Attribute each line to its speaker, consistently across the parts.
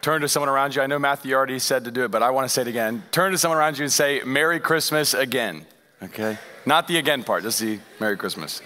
Speaker 1: turn to someone around you. I know Matthew already said to do it, but I want to say it again. Turn to someone around you and say, Merry Christmas again. Okay? Not the again part, just the Merry Christmas.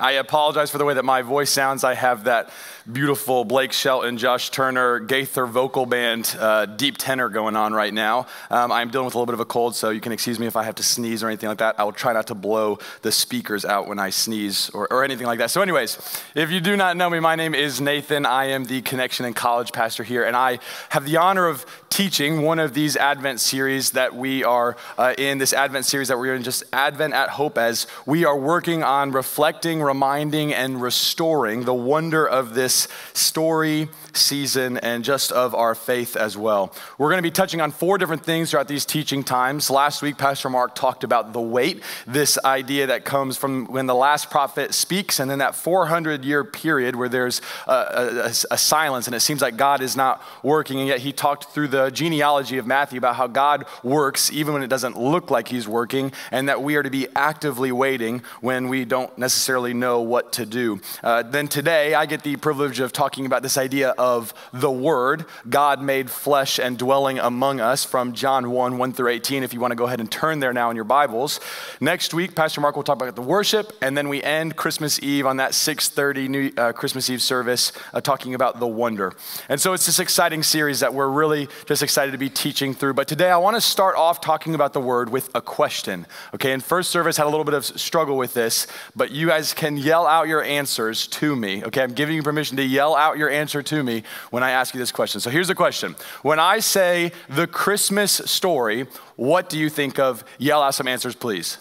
Speaker 1: I apologize for the way that my voice sounds. I have that beautiful Blake Shelton, Josh Turner, Gaither vocal band, uh, deep tenor going on right now. Um, I'm dealing with a little bit of a cold, so you can excuse me if I have to sneeze or anything like that. I will try not to blow the speakers out when I sneeze or, or anything like that. So, anyways, if you do not know me, my name is Nathan. I am the Connection and College pastor here, and I have the honor of teaching one of these Advent series that we are uh, in, this Advent series that we're in, just Advent at Hope, as we are working on reflecting, reminding, and restoring the wonder of this story, season, and just of our faith as well. We're going to be touching on four different things throughout these teaching times. Last week, Pastor Mark talked about the wait, this idea that comes from when the last prophet speaks, and then that 400 year period where there's a, a, a silence and it seems like God is not working, and yet he talked through the genealogy of Matthew about how God works even when it doesn't look like he's working, and that we are to be actively waiting when we don't necessarily know what to do. Uh, then today, I get the privilege of talking about this idea of the Word, God made flesh and dwelling among us from John 1 1 through 18. If you want to go ahead and turn there now in your Bibles. Next week, Pastor Mark will talk about the worship, and then we end Christmas Eve on that 6:30 new, uh, Christmas Eve service, uh, talking about the wonder. And so it's this exciting series that we're really just excited to be teaching through. But today I want to start off talking about the word with a question. Okay, and first service had a little bit of struggle with this, but you guys can yell out your answers to me. Okay, I'm giving you permission to yell out your answer to me when I ask you this question. So here's the question. When I say the Christmas story, what do you think of? Yell out some answers, please.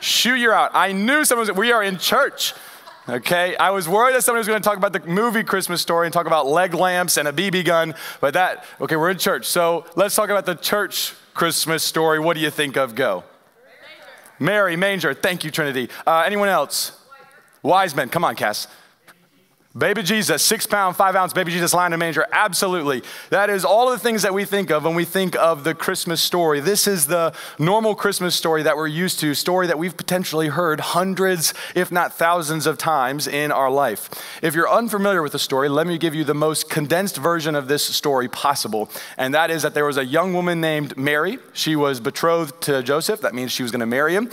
Speaker 1: Shoot your out. I knew someone was, we are in church. Okay, I was worried that somebody was going to talk about the movie Christmas Story and talk about leg lamps and a BB gun, but that, okay, we're in church. So let's talk about the church Christmas story. What do you think of? Go. Mary, manger. Thank you, Trinity. Uh, anyone else? Wise men. Come on, Cass. Baby Jesus, six pound, five ounce baby Jesus lying in a manger. Absolutely. That is all the things that we think of when we think of the Christmas story. This is the normal Christmas story that we're used to, story that we've potentially heard hundreds, if not thousands of times in our life. If you're unfamiliar with the story, let me give you the most condensed version of this story possible. And that is that there was a young woman named Mary. She was betrothed to Joseph. That means she was going to marry him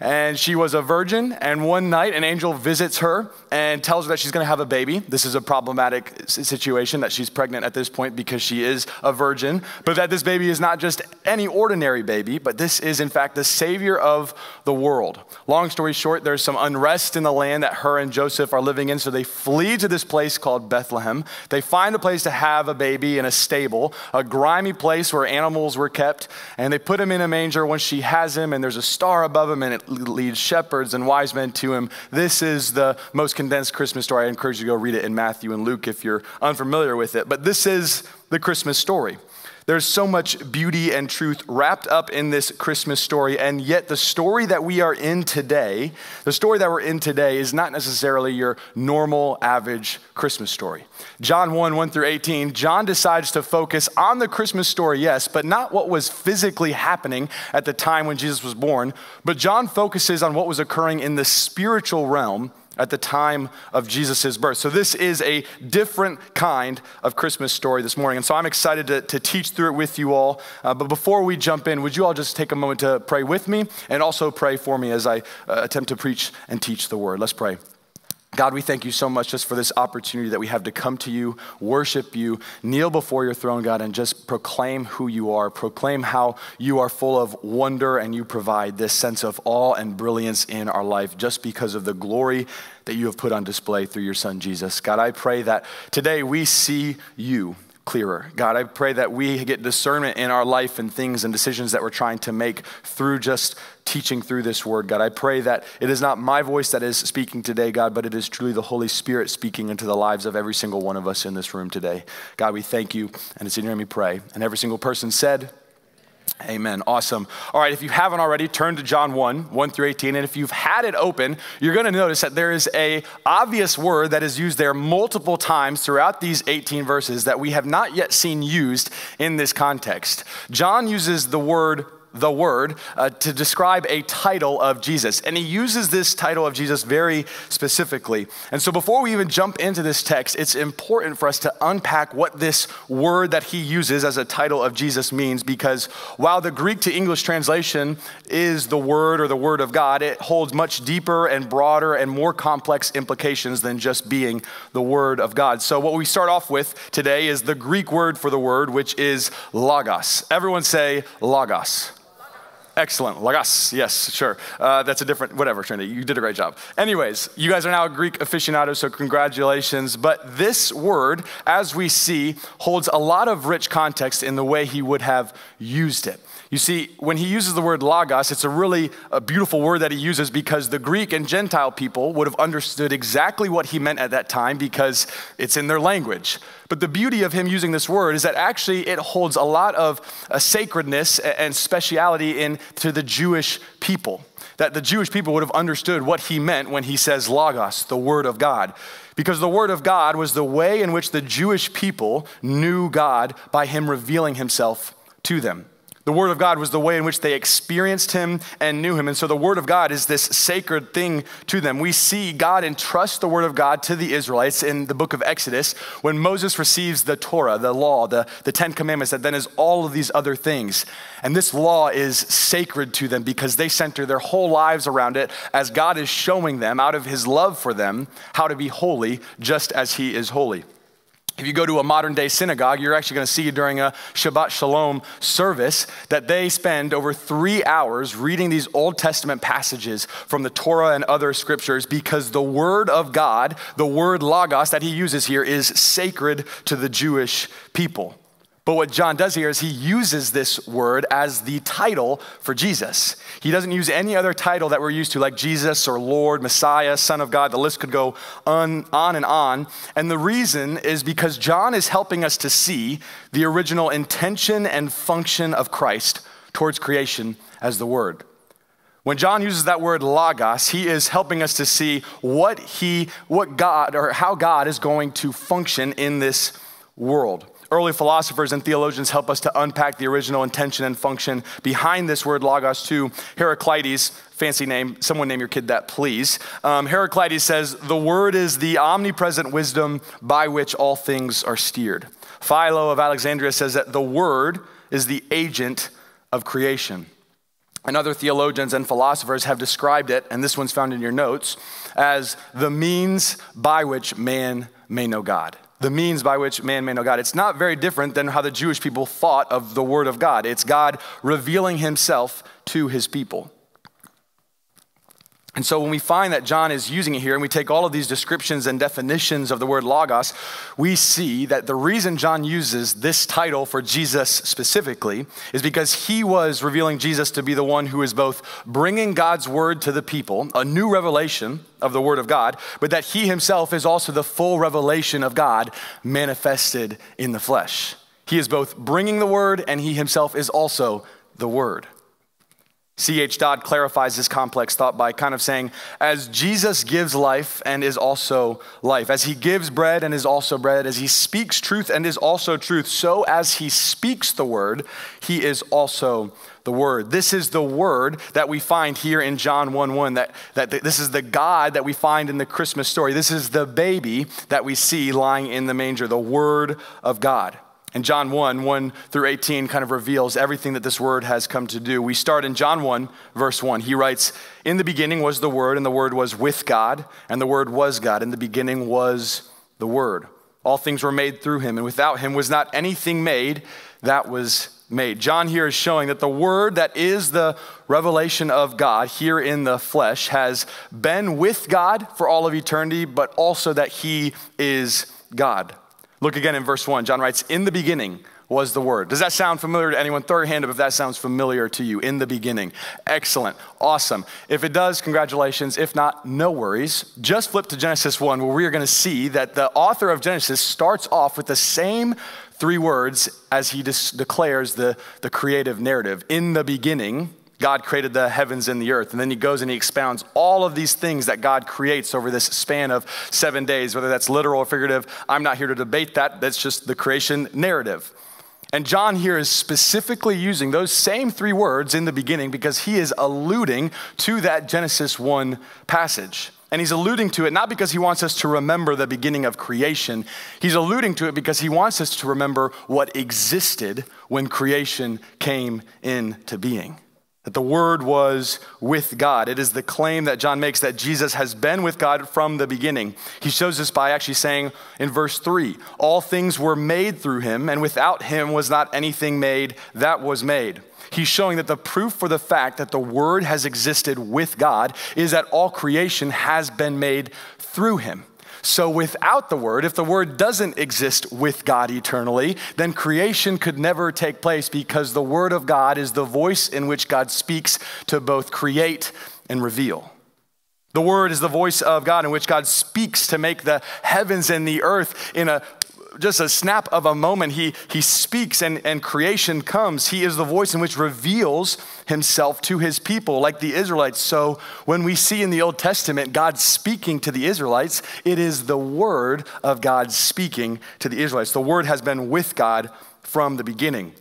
Speaker 1: and she was a virgin. And one night, an angel visits her and tells her that she's going to have a baby. This is a problematic situation that she's pregnant at this point because she is a virgin, but that this baby is not just any ordinary baby, but this is, in fact, the savior of the world. Long story short, there's some unrest in the land that her and Joseph are living in, so they flee to this place called Bethlehem. They find a place to have a baby in a stable, a grimy place where animals were kept, and they put him in a manger when she has him, and there's a star above him, and it leads shepherds and wise men to him. This is the most condensed Christmas story. I encourage you to go read it in Matthew and Luke if you're unfamiliar with it. But this is the Christmas story. There's so much beauty and truth wrapped up in this Christmas story, and yet the story that we are in today, the story that we're in today, is not necessarily your normal, average Christmas story. John 1 1 through 18, John decides to focus on the Christmas story, yes, but not what was physically happening at the time when Jesus was born, but John focuses on what was occurring in the spiritual realm at the time of Jesus' birth. So, this is a different kind of Christmas story this morning. And so, I'm excited to, to teach through it with you all. Uh, but before we jump in, would you all just take a moment to pray with me and also pray for me as I uh, attempt to preach and teach the word? Let's pray. God, we thank you so much just for this opportunity that we have to come to you, worship you, kneel before your throne, God, and just proclaim who you are, proclaim how you are full of wonder and you provide this sense of awe and brilliance in our life just because of the glory that you have put on display through your son, Jesus. God, I pray that today we see you clearer. God, I pray that we get discernment in our life and things and decisions that we're trying to make through just teaching through this word, God. I pray that it is not my voice that is speaking today, God, but it is truly the Holy Spirit speaking into the lives of every single one of us in this room today. God, we thank you, and it's in your name we pray. And every single person said, Amen. Awesome. All right, if you haven't already, turn to John 1, 1 through 18. And if you've had it open, you're going to notice that there is a obvious word that is used there multiple times throughout these 18 verses that we have not yet seen used in this context. John uses the word the Word, uh, to describe a title of Jesus. And he uses this title of Jesus very specifically. And so before we even jump into this text, it's important for us to unpack what this word that he uses as a title of Jesus means, because while the Greek to English translation is the Word or the Word of God, it holds much deeper and broader and more complex implications than just being the Word of God. So what we start off with today is the Greek word for the word, which is logos. Everyone say logos. Excellent. Logos. Yes, sure. Uh, that's a different, whatever, Trinity. You did a great job. Anyways, you guys are now Greek aficionados, so congratulations. But this word, as we see, holds a lot of rich context in the way he would have used it. You see, when he uses the word logos, it's a really a beautiful word that he uses because the Greek and Gentile people would have understood exactly what he meant at that time because it's in their language. But the beauty of him using this word is that actually it holds a lot of uh, a sacredness and speciality in to the Jewish people. That the Jewish people would have understood what he meant when he says logos, the word of God. Because the word of God was the way in which the Jewish people knew God by him revealing himself to them. The Word of God was the way in which they experienced Him and knew Him. And so the Word of God is this sacred thing to them. We see God entrust the Word of God to the Israelites in the book of Exodus when Moses receives the Torah, the law, the, the Ten Commandments, that then is all of these other things. And this law is sacred to them because they center their whole lives around it as God is showing them, out of His love for them, how to be holy just as He is holy. If you go to a modern day synagogue, you're actually going to see during a Shabbat Shalom service that they spend over three hours reading these Old Testament passages from the Torah and other scriptures because the Word of God, the word Logos that he uses here, is sacred to the Jewish people. But what John does here is he uses this word as the title for Jesus. He doesn't use any other title that we're used to, like Jesus or Lord, Messiah, Son of God. The list could go on, on and on. And the reason is because John is helping us to see the original intention and function of Christ towards creation as the Word. When John uses that word logos, he is helping us to see what he, what God, or how God is going to function in this world. Early philosophers and theologians help us to unpack the original intention and function behind this word logos too. Heraclitus, fancy name, someone name your kid that, please. Um, Heraclitus says, The word is the omnipresent wisdom by which all things are steered. Philo of Alexandria says that the word is the agent of creation. And other theologians and philosophers have described it, and this one's found in your notes, as the means by which man may know God the means by which man may know God. It's not very different than how the Jewish people thought of the Word of God. It's God revealing Himself to His people. And so when we find that John is using it here, and we take all of these descriptions and definitions of the word logos, we see that the reason John uses this title for Jesus specifically is because he was revealing Jesus to be the one who is both bringing God's word to the people, a new revelation of the word of God, but that he himself is also the full revelation of God manifested in the flesh. He is both bringing the word and he himself is also the word. C.H. Dodd clarifies this complex thought by kind of saying, as Jesus gives life and is also life, as he gives bread and is also bread, as he speaks truth and is also truth, so as he speaks the word, he is also the word. This is the word that we find here in John 1 1, that, that this is the God that we find in the Christmas story. This is the baby that we see lying in the manger, the word of God. And John 1, 1 through 18 kind of reveals everything that this word has come to do. We start in John 1, verse 1. He writes, In the beginning was the Word, and the Word was with God, and the Word was God. In the beginning was the Word. All things were made through him, and without him was not anything made that was made. John here is showing that the Word that is the revelation of God here in the flesh has been with God for all of eternity, but also that he is God. Look again in verse 1. John writes, In the beginning was the Word. Does that sound familiar to anyone? Throw your hand up if that sounds familiar to you. In the beginning. Excellent. Awesome. If it does, congratulations. If not, no worries. Just flip to Genesis 1, where we are going to see that the author of Genesis starts off with the same three words as he declares the, the creative narrative. In the beginning, God created the heavens and the earth. And then he goes and he expounds all of these things that God creates over this span of seven days, whether that's literal or figurative. I'm not here to debate that. That's just the creation narrative. And John here is specifically using those same three words in the beginning because he is alluding to that Genesis 1 passage. And he's alluding to it not because he wants us to remember the beginning of creation. He's alluding to it because he wants us to remember what existed when creation came into being that the Word was with God. It is the claim that John makes that Jesus has been with God from the beginning. He shows this by actually saying in verse 3 All things were made through him, and without him was not anything made that was made. He's showing that the proof for the fact that the Word has existed with God is that all creation has been made through him. So, without the Word, if the Word doesn't exist with God eternally, then creation could never take place because the Word of God is the voice in which God speaks to both create and reveal. The Word is the voice of God in which God speaks to make the heavens and the earth in a just a snap of a moment, he, he speaks and, and creation comes. He is the voice in which reveals himself to his people, like the Israelites. So when we see in the Old Testament God speaking to the Israelites, it is the word of God speaking to the Israelites. The word has been with God from the beginning.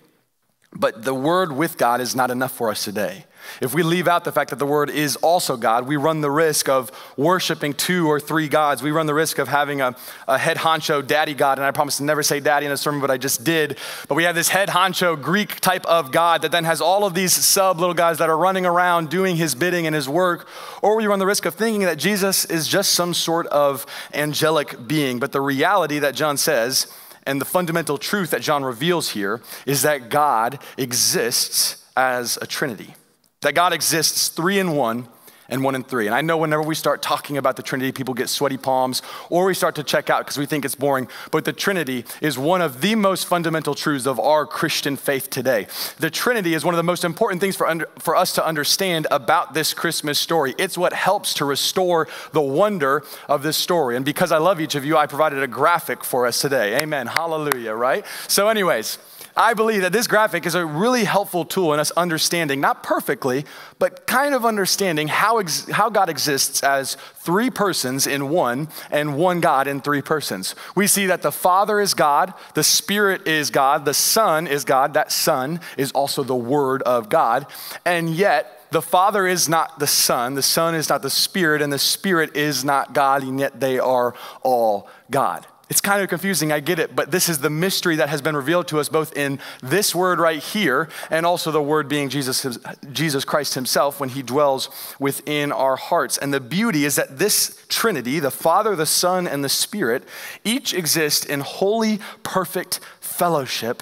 Speaker 1: But the word with God is not enough for us today. If we leave out the fact that the Word is also God, we run the risk of worshiping two or three gods. We run the risk of having a, a, head honcho daddy God, and I promise to never say daddy in a sermon, but I just did. But we have this head honcho Greek type of God that then has all of these sub little guys that are running around doing his bidding and his work. Or we run the risk of thinking that Jesus is just some sort of angelic being. But the reality that John says, and the fundamental truth that John reveals here, is that God exists as a Trinity. That God exists three in one and one in three. And I know whenever we start talking about the Trinity, people get sweaty palms or we start to check out because we think it's boring. But the Trinity is one of the most fundamental truths of our Christian faith today. The Trinity is one of the most important things for, under, for us to understand about this Christmas story. It's what helps to restore the wonder of this story. And because I love each of you, I provided a graphic for us today. Amen. Hallelujah, right? So, anyways, I believe that this graphic is a really helpful tool in us understanding, not perfectly, but kind of understanding how, ex- how God exists as three persons in one and one God in three persons. We see that the Father is God, the Spirit is God, the Son is God, that Son is also the Word of God, and yet the Father is not the Son, the Son is not the Spirit, and the Spirit is not God, and yet they are all God. It's kind of confusing, I get it, but this is the mystery that has been revealed to us both in this word right here and also the word being Jesus, Jesus Christ himself when he dwells within our hearts. And the beauty is that this Trinity, the Father, the Son, and the Spirit, each exist in holy, perfect fellowship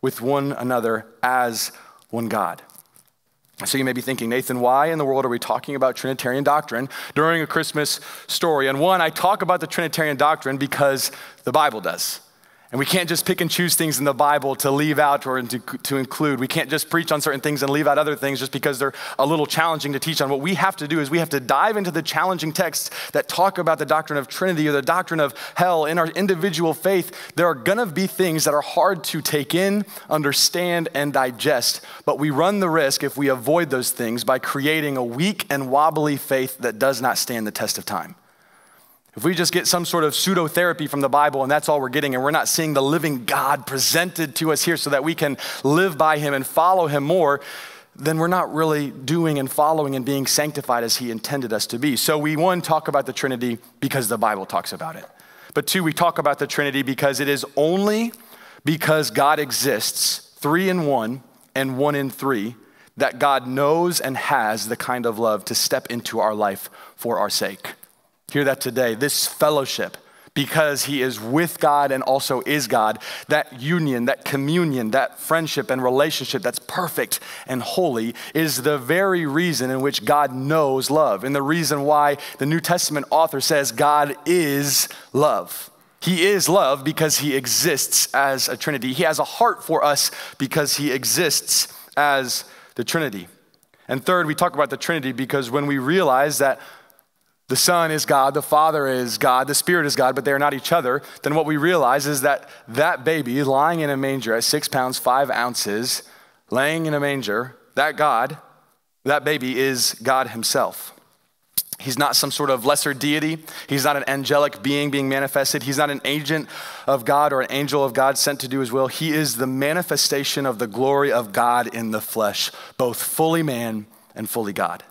Speaker 1: with one another as one God. So you may be thinking, Nathan, why in the world are we talking about Trinitarian doctrine during a Christmas story? And one, I talk about the Trinitarian doctrine because the Bible does. And we can't just pick and choose things in the Bible to leave out or to, to include. We can't just preach on certain things and leave out other things just because they're a little challenging to teach on. What we have to do is we have to dive into the challenging texts that talk about the doctrine of Trinity or the doctrine of hell in our individual faith. There are going to be things that are hard to take in, understand, and digest. But we run the risk if we avoid those things by creating a weak and wobbly faith that does not stand the test of time. If we just get some sort of pseudo therapy from the Bible and that's all we're getting, and we're not seeing the living God presented to us here so that we can live by Him and follow Him more, then we're not really doing and following and being sanctified as He intended us to be. So we, one, talk about the Trinity because the Bible talks about it. But two, we talk about the Trinity because it is only because God exists, three in one and one in three, that God knows and has the kind of love to step into our life for our sake. Hear that today. This fellowship, because he is with God and also is God, that union, that communion, that friendship and relationship that's perfect and holy is the very reason in which God knows love, and the reason why the New Testament author says God is love. He is love because he exists as a Trinity. He has a heart for us because he exists as the Trinity. And third, we talk about the Trinity because when we realize that the Son is God, the Father is God, the Spirit is God, but they are not each other, then what we realize is that that baby lying in a manger at six pounds, five ounces, laying in a manger, that God, that baby is God Himself. He's not some sort of lesser deity. He's not an angelic being being manifested. He's not an agent of God or an angel of God sent to do his will. He is the manifestation of the glory of God in the flesh, both fully man and fully God.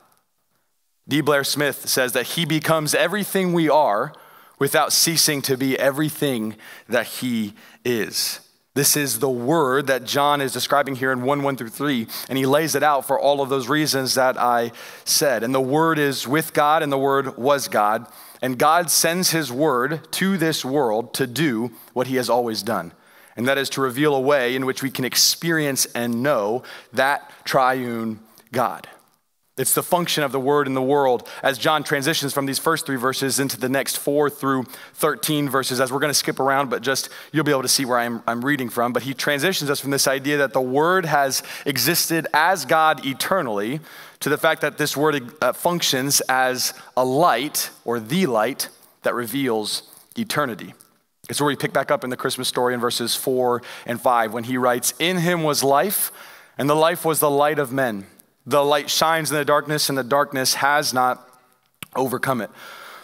Speaker 1: D. Blair Smith says that he becomes everything we are without ceasing to be everything that he is. This is the word that John is describing here in 1 1 through 3, and he lays it out for all of those reasons that I said. And the word is with God, and the word was God. And God sends his word to this world to do what he has always done, and that is to reveal a way in which we can experience and know that triune God. It's the function of the word in the world as John transitions from these first three verses into the next four through 13 verses, as we're going to skip around, but just you'll be able to see where I'm, I'm reading from. But he transitions us from this idea that the word has existed as God eternally to the fact that this word uh, functions as a light or the light that reveals eternity. It's where we pick back up in the Christmas story in verses four and five when he writes, In him was life, and the life was the light of men. The light shines in the darkness, and the darkness has not overcome it.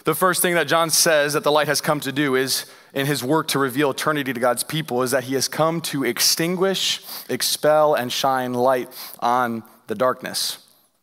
Speaker 1: The first thing that John says that the light has come to do is in his work to reveal eternity to God's people is that he has come to extinguish, expel, and shine light on the darkness.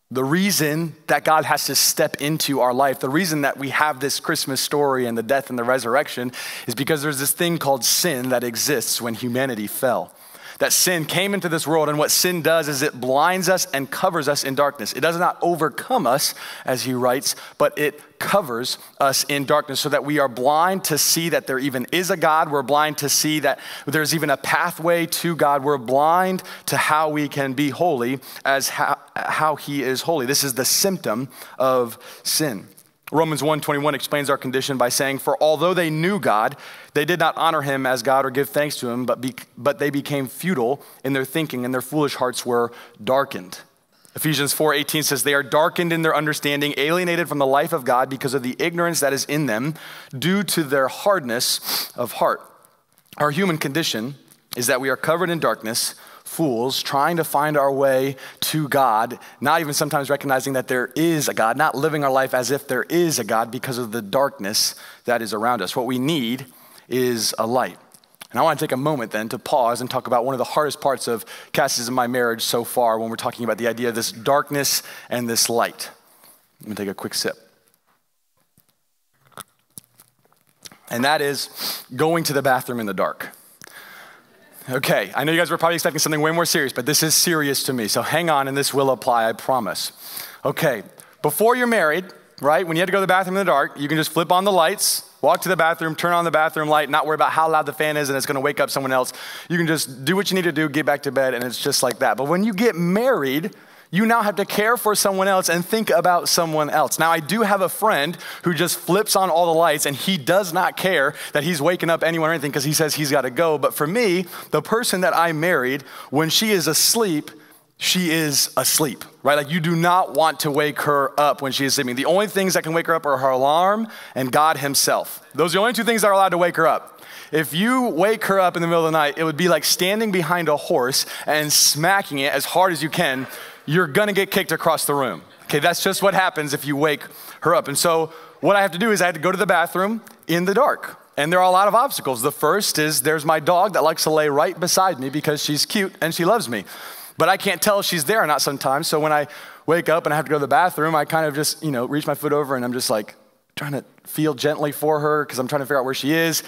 Speaker 1: The reason that God has to step into our life, the reason that we have this Christmas story and the death and the resurrection is because there's this thing called sin that exists when humanity fell that sin came into this world, and what sin does is it blinds us and covers us in darkness. It does not overcome us, as he writes, but it covers us in darkness so that we are blind to see that there even is a God. We're blind to see that there's even a pathway to God. We're blind to how we can be holy as how, how he is holy. This is the symptom of sin. Romans 1:21 explains our condition by saying, "For although they knew God, they did not honor him as God or give thanks to him, but, be, but they became futile in their thinking, and their foolish hearts were darkened." Ephesians 4:18 says, "They are darkened in their understanding, alienated from the life of God because of the ignorance that is in them, due to their hardness of heart." Our human condition is that we are covered in darkness fools trying to find our way to God, not even sometimes recognizing that there is a God, not living our life as if there is a God because of the darkness that is around us. What we need is a light. And I want to take a moment then to pause and talk about one of the hardest parts of Cassie's and my marriage so far when we're talking about the idea of this darkness and this light. Let me take a quick sip. And that is going to the bathroom in the dark. Okay, I know you guys were probably expecting something way more serious, but this is serious to me. So hang on, and this will apply, I promise. Okay, before you're married, right, when you had to go to the bathroom in the dark, you can just flip on the lights, walk to the bathroom, turn on the bathroom light, not worry about how loud the fan is and it's gonna wake up someone else. You can just do what you need to do, get back to bed, and it's just like that. But when you get married, you now have to care for someone else and think about someone else. Now, I do have a friend who just flips on all the lights and he does not care that he's waking up anyone or anything because he says he's got to go. But for me, the person that I married, when she is asleep, she is asleep, right? Like you do not want to wake her up when she is sleeping. The only things that can wake her up are her alarm and God Himself. Those are the only two things that are allowed to wake her up. If you wake her up in the middle of the night, it would be like standing behind a horse and smacking it as hard as you can you're gonna get kicked across the room. Okay, that's just what happens if you wake her up. And so, what I have to do is I had to go to the bathroom in the dark. And there are a lot of obstacles. The first is there's my dog that likes to lay right beside me because she's cute and she loves me. But I can't tell if she's there or not sometimes. So when I wake up and I have to go to the bathroom, I kind of just, you know, reach my foot over and I'm just like trying to feel gently for her because I'm trying to figure out where she is.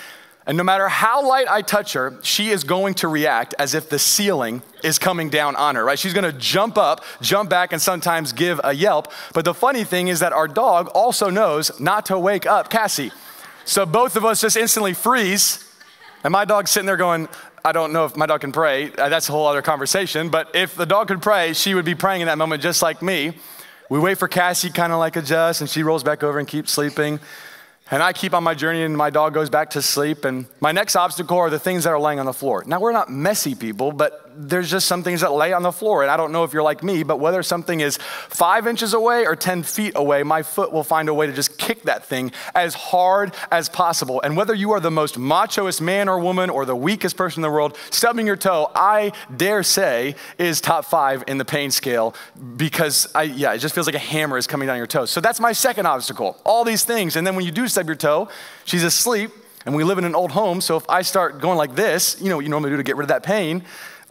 Speaker 1: And no matter how light I touch her, she is going to react as if the ceiling is coming down on her, right? She's gonna jump up, jump back, and sometimes give a yelp. But the funny thing is that our dog also knows not to wake up Cassie. So both of us just instantly freeze. And my dog's sitting there going, I don't know if my dog can pray. Uh, that's a whole other conversation. But if the dog could pray, she would be praying in that moment just like me. We wait for Cassie, kind of like adjust, and she rolls back over and keeps sleeping. And I keep on my journey, and my dog goes back to sleep. And my next obstacle are the things that are laying on the floor. Now, we're not messy people, there's just some things that lay on the floor. And I don't know if you're like me, but whether something is five inches away or 10 feet away, my foot will find a way to just kick that thing as hard as possible. And whether you are the most machoest man or woman or the weakest person in the world, stubbing your toe, I dare say, is top five in the pain scale because I, yeah, it just feels like a hammer is coming down your toe. So that's my second obstacle. All these things. And then when you do stub your toe, she's asleep and we live in an old home, so if I start going like this, you know what you normally do to get rid of that pain,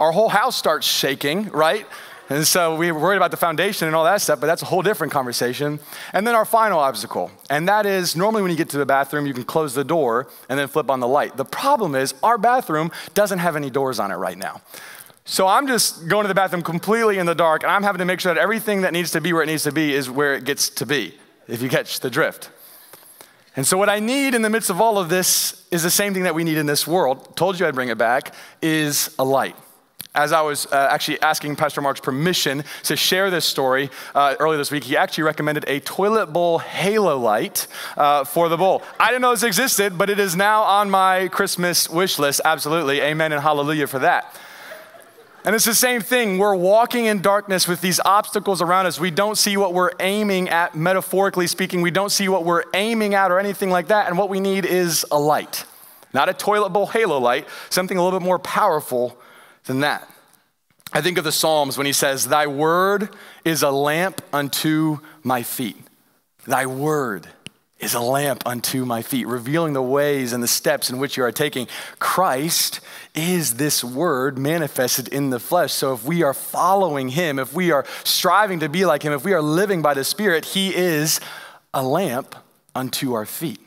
Speaker 1: our whole house starts shaking, right? And so we were worried about the foundation and all that stuff, but that's a whole different conversation. And then our final obstacle, and that is normally when you get to the bathroom, you can close the door and then flip on the light. The problem is our bathroom doesn't have any doors on it right now. So I'm just going to the bathroom completely in the dark, and I'm having to make sure that everything that needs to be where it needs to be is where it gets to be, if you catch the drift. And so, what I need in the midst of all of this is the same thing that we need in this world. Told you I'd bring it back, is a light. As I was uh, actually asking Pastor Mark's permission to share this story uh, earlier this week, he actually recommended a toilet bowl halo light uh, for the bowl. I didn't know this existed, but it is now on my Christmas wish list. Absolutely. Amen and hallelujah for that. And it's the same thing. We're walking in darkness with these obstacles around us. We don't see what we're aiming at, metaphorically speaking. We don't see what we're aiming at or anything like that. And what we need is a light. Not a toilet bowl halo light, something a little bit more powerful than that. I think of the Psalms when he says, Thy word is a lamp unto my feet. Thy word is a lamp unto my feet, revealing the ways and the steps in which you are taking. Christ is this word manifested in the flesh. So if we are following him, if we are striving to be like him, if we are living by the Spirit, he is a lamp unto our feet.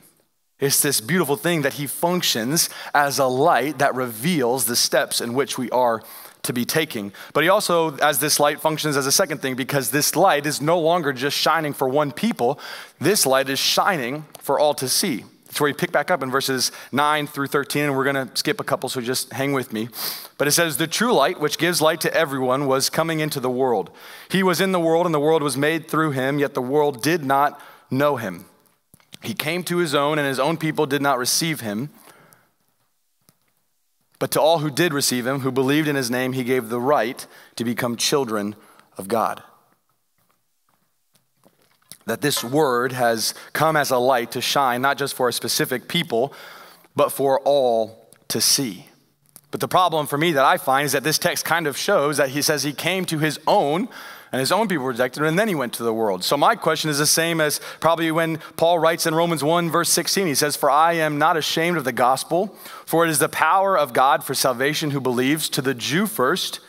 Speaker 1: It's this beautiful thing that he functions as a light that reveals the steps in which we are to be taking. But he also, as this light, functions as a second thing because this light is no longer just shining for one people, this light is shining for all to see. That's where you pick back up in verses 9 through 13, and we're going to skip a couple, so just hang with me. But it says, The true light, which gives light to everyone, was coming into the world. He was in the world, and the world was made through him, yet the world did not know him. He came to his own, and his own people did not receive him. But to all who did receive him, who believed in his name, he gave the right to become children of God. That this word has come as a light to shine, not just for a specific people, but for all to see. But the problem for me that I find is that this text kind of shows that he says he came to his own, and his own people rejected him, and then he went to the world. So my question is the same as probably when Paul writes in Romans 1, verse 16. He says, For I am not ashamed of the gospel, for it is the power of God for salvation who believes, to the Jew first,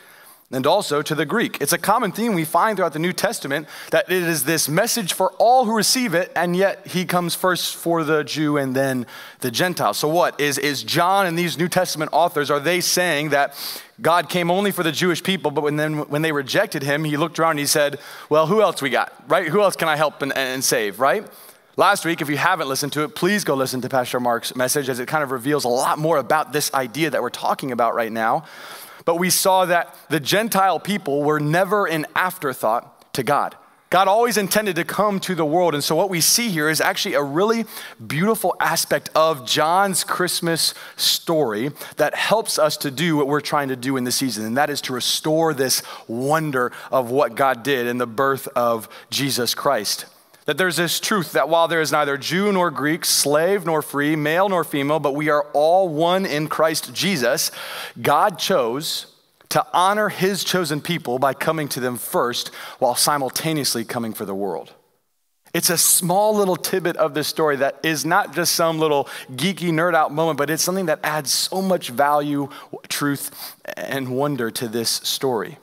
Speaker 1: and also to the Greek. It's a common theme we find throughout the New Testament that it is this message for all who receive it, and yet he comes first for the Jew and then the Gentile. So, what is, is John and these New Testament authors, are they saying that God came only for the Jewish people, but when, then, when they rejected him, he looked around and he said, Well, who else we got, right? Who else can I help and, and save, right? Last week, if you haven't listened to it, please go listen to Pastor Mark's message as it kind of reveals a lot more about this idea that we're talking about right now but we saw that the Gentile people were never an afterthought to God. God always intended to come to the world. And so, what we see here is actually a really beautiful aspect of John's Christmas story that helps us to do what we're trying to do in the season, and that is to restore this wonder of what God did in the birth of Jesus Christ. That there's this truth that while there is neither Jew nor Greek, slave nor free, male nor female, but we are all one in Christ Jesus, God chose to honor his chosen people by coming to them first while simultaneously coming for the world. It's a small little tidbit of this story that is not just some little geeky nerd out moment, but it's something that adds so much value, truth, and wonder to this story.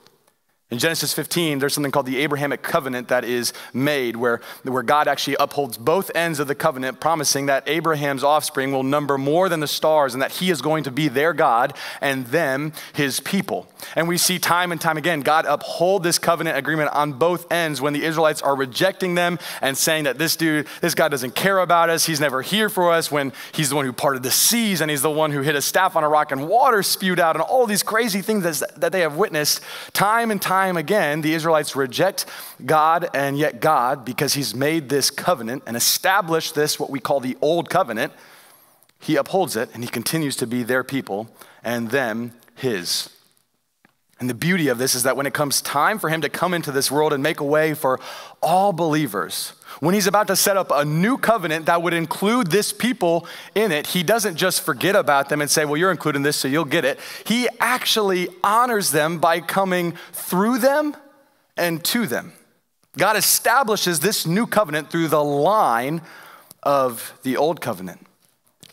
Speaker 1: In Genesis 15, there's something called the Abrahamic covenant that is made, where, where God actually upholds both ends of the covenant, promising that Abraham's offspring will number more than the stars and that he is going to be their God and them his people. And we see time and time again God uphold this covenant agreement on both ends when the Israelites are rejecting them and saying that this dude, this God doesn't care about us, he's never here for us, when he's the one who parted the seas and he's the one who hit a staff on a rock and water spewed out, and all these crazy things that, that they have witnessed time and time time again, the Israelites reject God, and yet God, because He's made this covenant and established this, what we call the Old Covenant, He upholds it and He continues to be their people and them His. And the beauty of this is that when it comes time for him to come into this world and make a way for all believers, when he's about to set up a new covenant that would include this people in it, he doesn't just forget about them and say, Well, you're including this, so you'll get it. He actually honors them by coming through them and to them. God establishes this new covenant through the line of the old covenant.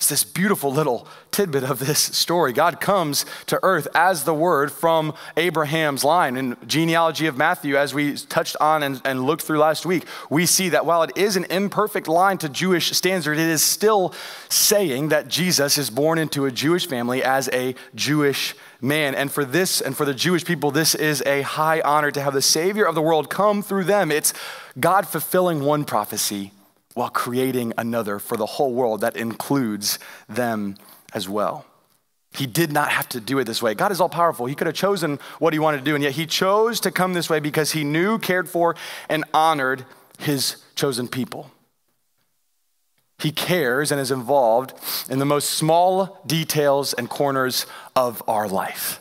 Speaker 1: It's this beautiful little tidbit of this story. God comes to earth as the Word from Abraham's line. In genealogy of Matthew, as we touched on and, and looked through last week, we see that while it is an imperfect line to Jewish standard, it is still saying that Jesus is born into a Jewish family as a Jewish man. And for this and for the Jewish people, this is a high honor to have the Savior of the world come through them. It's God fulfilling one prophecy while creating another for the whole world that includes them as well. He did not have to do it this way. God is all powerful. He could have chosen what he wanted to do, and yet he chose to come this way because he knew, cared for, and honored his chosen people. He cares and is involved in the most small details and corners of our life.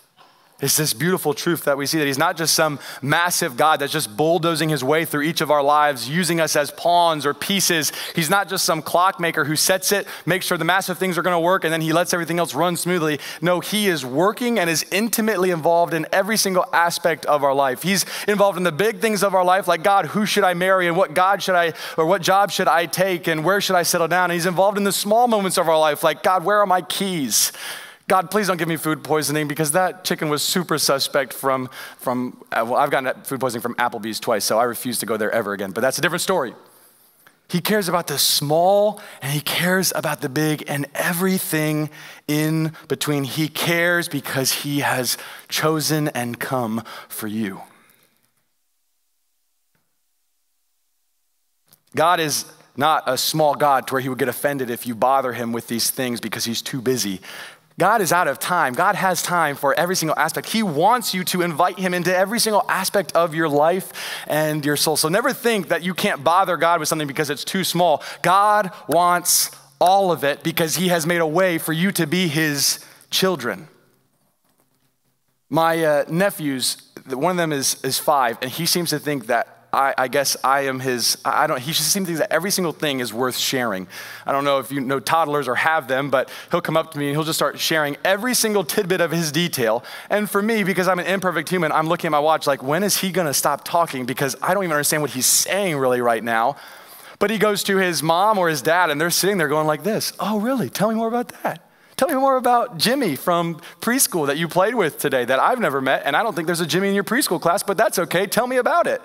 Speaker 1: It's this beautiful truth that we see that he's not just some massive God that's just bulldozing his way through each of our lives, using us as pawns or pieces. He's not just some clockmaker who sets it, makes sure the massive things are going to work, and then he lets everything else run smoothly. No, he is working and is intimately involved in every single aspect of our life. He's involved in the big things of our life, like God, who should I marry, and what God should I, or what job should I take, and where should I settle down? And he's involved in the small moments of our life, like God, where are my keys? God, please don't give me food poisoning because that chicken was super suspect from, from uh, well, I've gotten food poisoning from Applebee's twice, so I refuse to go there ever again. But that's a different story. He cares about the small and he cares about the big and everything in between. He cares because he has chosen and come for you. God is not a small God to where he would get offended if you bother him with these things because he's too busy. God is out of time. God has time for every single aspect. He wants you to invite Him into every single aspect of your life and your soul. So never think that you can't bother God with something because it's too small. God wants all of it because He has made a way for you to be His children. My uh, nephews, one of them is, is five, and he seems to think that I, I, guess I am his, I don't, he just seems to think that every single thing is worth sharing. I don't know if you know toddlers or have them, but he'll come up to me and he'll just start sharing every single tidbit of his detail. And for me, because I'm an imperfect human, I'm looking at my watch like, when is he gonna stop talking? Because I don't even understand what he's saying really right now. But he goes to his mom or his dad and they're sitting there going like this, oh, really? Tell me more about that. Tell me more about Jimmy from preschool that you played with today that I've never met. And I don't think there's a Jimmy in your preschool class, but that's okay. Tell me about it.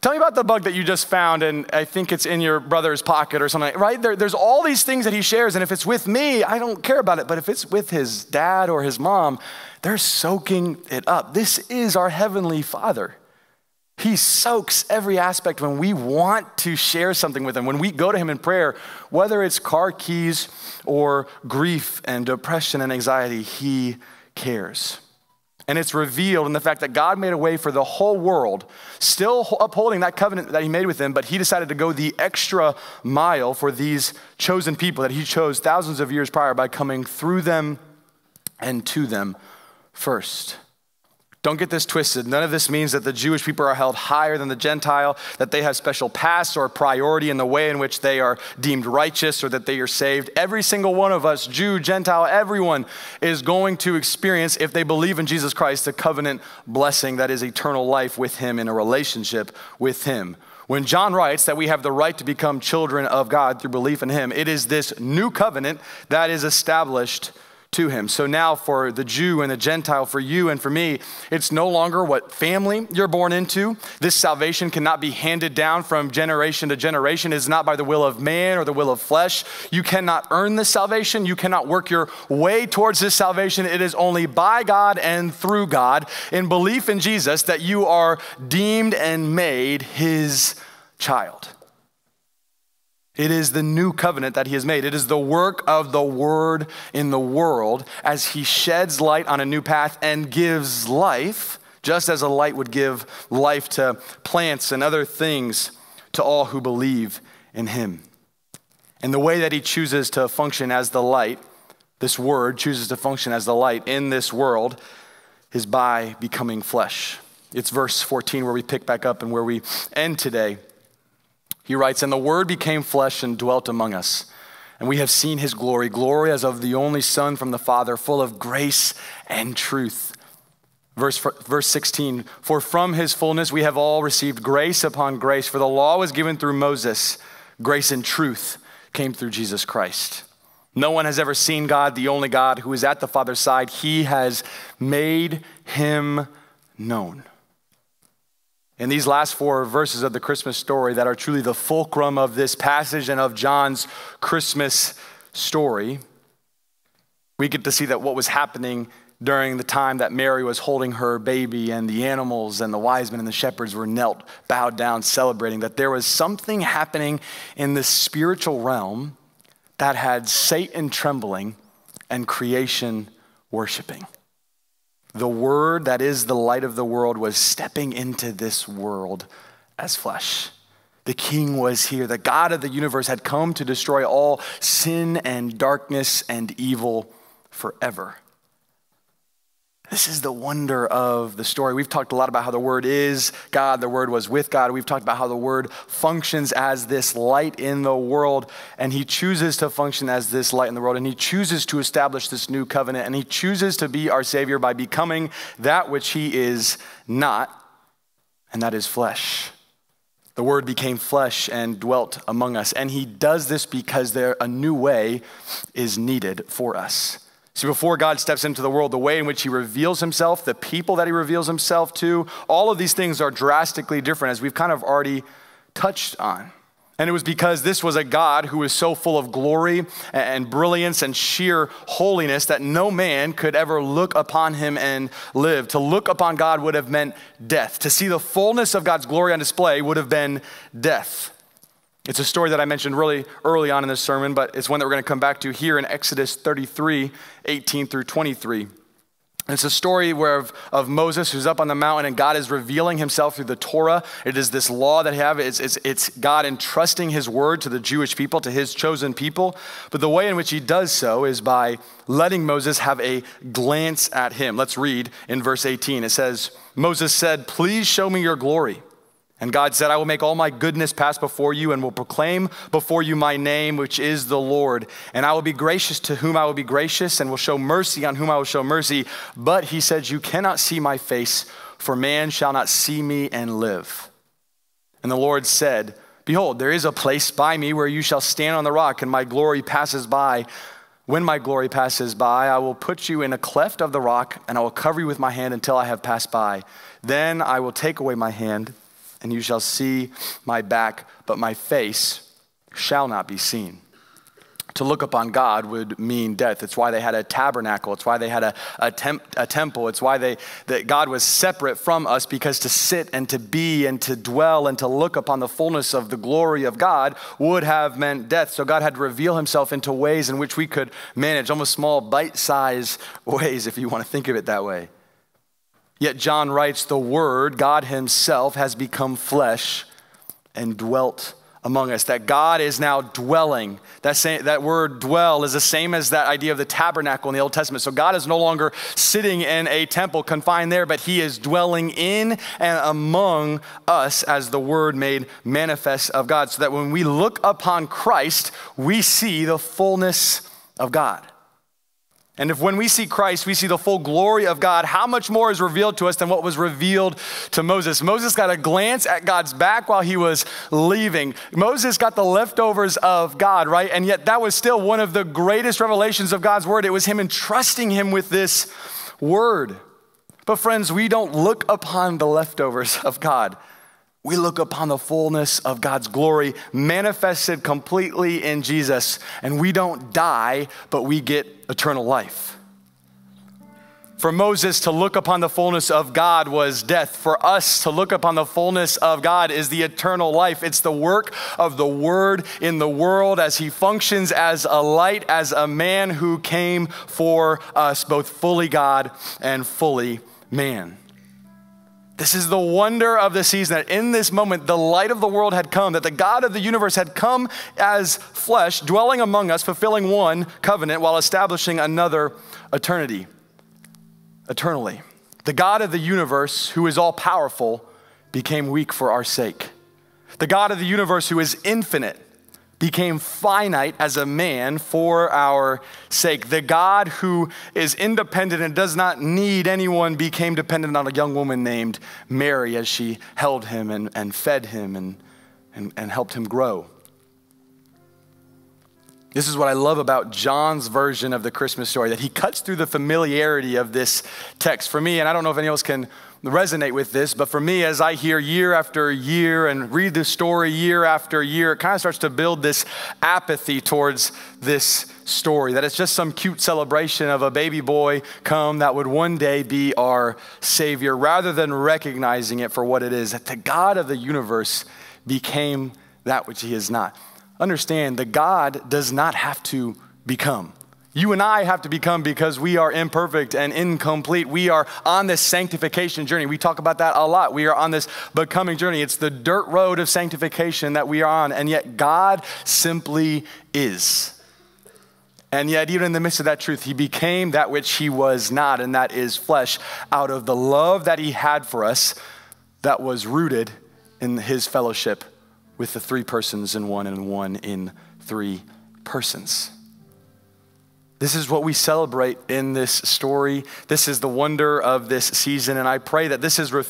Speaker 1: Tell me about the bug that you just found, and I think it's in your brother's pocket or something, right? There, there's all these things that he shares, and if it's with me, I don't care about it. But if it's with his dad or his mom, they're soaking it up. This is our Heavenly Father. He soaks every aspect when we want to share something with Him. When we go to Him in prayer, whether it's car keys or grief and depression and anxiety, He cares. And it's revealed in the fact that God made a way for the whole world, still upholding that covenant that He made with them, but He decided to go the extra mile for these chosen people that He chose thousands of years prior by coming through them and to them first. Don't get this twisted. None of this means that the Jewish people are held higher than the Gentile, that they have special pass or priority in the way in which they are deemed righteous or that they are saved. Every single one of us, Jew, Gentile, everyone, is going to experience, if they believe in Jesus Christ, the covenant blessing that is eternal life with Him in a relationship with Him. When John writes that we have the right to become children of God through belief in Him, it is this new covenant that is established to him. So now, for the Jew and the Gentile, for you and for me, it's no longer what family you're born into. This salvation cannot be handed down from generation to generation. It is not by the will of man or the will of flesh. You cannot earn this salvation. You cannot work your way towards this salvation. It is only by God and through God, in belief in Jesus, that you are deemed and made his child. It is the new covenant that he has made. It is the work of the word in the world as he sheds light on a new path and gives life, just as a light would give life to plants and other things to all who believe in him. And the way that he chooses to function as the light, this word chooses to function as the light in this world, is by becoming flesh. It's verse 14 where we pick back up and where we end today. He writes, And the Word became flesh and dwelt among us. And we have seen his glory, glory as of the only Son from the Father, full of grace and truth. Verse, verse 16, for from his fullness we have all received grace upon grace. For the law was given through Moses, grace and truth came through Jesus Christ. No one has ever seen God, the only God who is at the Father's side. He has made him known. In these last four verses of the Christmas story that are truly the fulcrum of this passage and of John's Christmas story, we get to see that what was happening during the time that Mary was holding her baby and the animals and the wise men and the shepherds were knelt, bowed down, celebrating, that there was something happening in the spiritual realm that had Satan trembling and creation worshiping. The Word that is the light of the world was stepping into this world as flesh. The King was here. The God of the universe had come to destroy all sin and darkness and evil forever. This is the wonder of the story. We've talked a lot about how the Word is God, the Word was with God. We've talked about how the Word functions as this light in the world, and He chooses to function as this light in the world, and He chooses to establish this new covenant, and He chooses to be our Savior by becoming that which He is not, and that is flesh. The Word became flesh and dwelt among us, and He does this because there a new way is needed for us. See, before God steps into the world, the way in which he reveals himself, the people that he reveals himself to, all of these things are drastically different, as we've kind of already touched on. And it was because this was a God who was so full of glory and brilliance and sheer holiness that no man could ever look upon him and live. To look upon God would have meant death. To see the fullness of God's glory on display would have been death. It's a story that I mentioned really early on in this sermon, but it's one that we're going to come back to here in Exodus 33 18 through 23. It's a story where of, of, Moses who's up on the mountain and God is revealing himself through the Torah. It is this law that he have. It's, it's, it's God entrusting his word to the Jewish people, to his chosen people. But the way in which he does so is by letting Moses have a glance at him. Let's read in verse 18. It says, Moses said, Please show me your glory. And God said, I will make all my goodness pass before you and will proclaim before you my name, which is the Lord. And I will be gracious to whom I will be gracious and will show mercy on whom I will show mercy. But he said, You cannot see my face, for man shall not see me and live. And the Lord said, Behold, there is a place by me where you shall stand on the rock, and my glory passes by. When my glory passes by, I will put you in a cleft of the rock, and I will cover you with my hand until I have passed by. Then I will take away my hand and you shall see my back, but my face shall not be seen. To look upon God would mean death. It's why they had a tabernacle. It's why they had a, a, temp, a temple. It's why they, that God was separate from us because to sit and to be and to dwell and to look upon the fullness of the glory of God would have meant death. So God had to reveal himself into ways in which we could manage, almost small, bite sized ways, if you want to think of it that way. Yet John writes, The Word, God Himself, has become flesh and dwelt among us. That God is now dwelling. That, same, that word dwell is the same as that idea of the tabernacle in the Old Testament. So God is no longer sitting in a temple confined there, but He is dwelling in and among us as the Word made manifest of God. So that when we look upon Christ, we see the fullness of God. And if when we see Christ, we see the full glory of God, how much more is revealed to us than what was revealed to Moses? Moses got a glance at God's back while he was leaving. Moses got the leftovers of God, right? And yet that was still one of the greatest revelations of God's word. It was him entrusting him with this word. But friends, we don't look upon the leftovers of God we look upon the fullness of God's glory manifested completely in Jesus, and we don't die, but we get eternal life. For Moses to look upon the fullness of God was death. For us to look upon the fullness of God is the eternal life. It's the work of the Word in the world as He functions as a light, as a man who came for us, both fully God and fully man. This is the wonder of the season that in this moment, the light of the world had come, that the God of the universe had come as flesh, dwelling among us, fulfilling one covenant while establishing another eternity. Eternally. The God of the universe, who is all powerful, became weak for our sake. The God of the universe, who is infinite, became finite as a man for our sake. The God who is independent and does not need anyone became dependent on a young woman named Mary as she held him and, and fed him and, and, and helped him grow. This is what I love about John's version of the Christmas story, that he cuts through the familiarity of this text. For me, and I don't know if anyone else can resonate with this, but for me, as I hear year after year and read this story year after year, it kind of starts to build this apathy towards this story that it's just some cute celebration of a baby boy come that would one day be our Savior, rather than recognizing it for what it is that the God of the universe became that which He is not. Understand, the God does not have to become. You and I have to become because we are imperfect and incomplete. We are on this sanctification journey. We talk about that a lot. We are on this becoming journey. It's the dirt road of sanctification that we are on, and yet God simply is. And yet, even in the midst of that truth, he became that which he was not, and that is flesh, out of the love that he had for us that was rooted in his fellowship with the three persons in one and one in three persons. This is what we celebrate in this story. This is the wonder of this season. And I pray that this is re-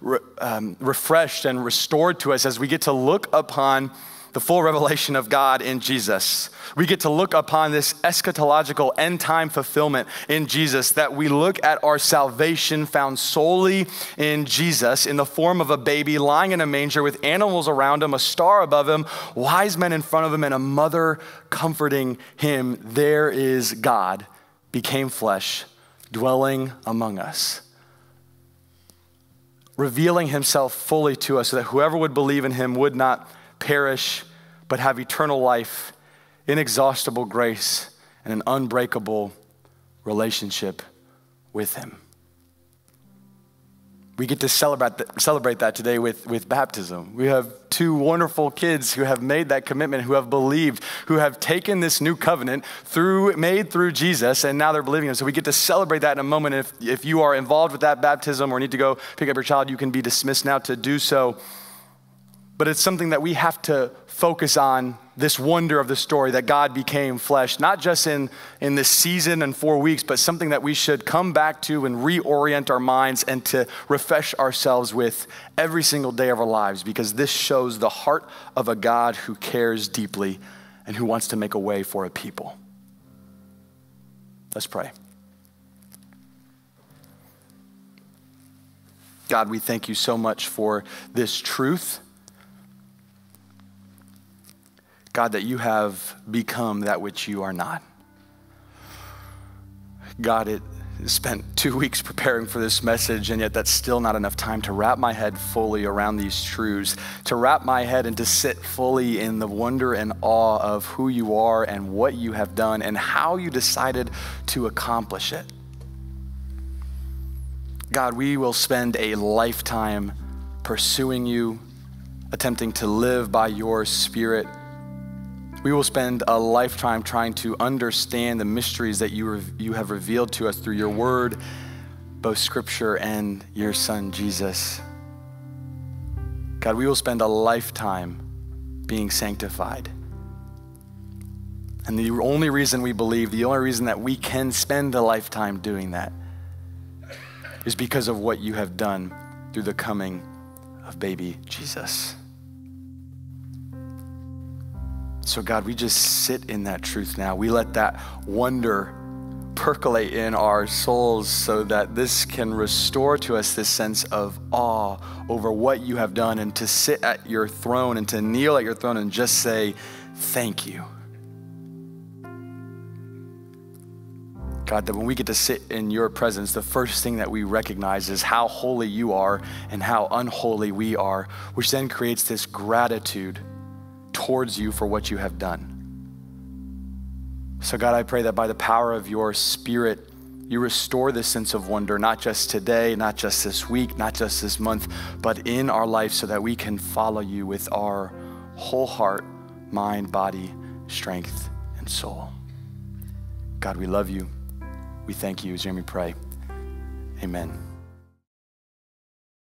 Speaker 1: re- um, refreshed and restored to us as we get to look upon the full revelation of God in Jesus. We get to look upon this eschatological end time fulfillment in Jesus, that we look at our salvation found solely in Jesus in the form of a baby lying in a manger with animals around him, a star above him, wise men in front of him, and a mother comforting him. There is God, became flesh, dwelling among us revealing himself fully to us so that whoever would believe in him would not perish, but have eternal life, inexhaustible grace, and an unbreakable relationship with Him. We get to celebrate that, celebrate that today with, with baptism. We have two wonderful kids who have made that commitment, who have believed, who have taken this new covenant through, made through Jesus, and now they're believing Him. So we get to celebrate that in a moment. If, if you are involved with that baptism or need to go pick up your child, you can be dismissed now to do so but it's something that we have to focus on this wonder of the story that God became flesh, not just in, in this season and four weeks, but something that we should come back to and reorient our minds and to refresh ourselves with every single day of our lives, because this shows the heart of a God who cares deeply and who wants to make a way for a people. Let's pray. God, we thank you so much for this truth God, that you have become that which you are not. God, it spent two weeks preparing for this message, and yet that's still not enough time to wrap my head fully around these truths, to wrap my head and to sit fully in the wonder and awe of who you are and what you have done and how you decided to accomplish it. God, we will spend a lifetime pursuing you, attempting to live by your Spirit we will spend a lifetime trying to understand the mysteries that you, you have revealed to us through your word, both scripture and your son, Jesus. God, we will spend a lifetime being sanctified. And the only reason we believe, the only reason that we can spend a lifetime doing that is because of what you have done through the coming of baby Jesus. So, God, we just sit in that truth now. We let that wonder percolate in our souls so that this can restore to us this sense of awe over what you have done and to sit at your throne and to kneel at your throne and just say, Thank you. God, that when we get to sit in your presence, the first thing that we recognize is how holy you are and how unholy we are, which then creates this gratitude towards you for what you have done. So, God, I pray that by the power of your Spirit, you restore this sense of wonder, not just today, not just this week, not just this month, but in our life so that we can follow you with our whole heart, mind, body, strength, and soul. God, we love you. We thank you. As we pray. Amen.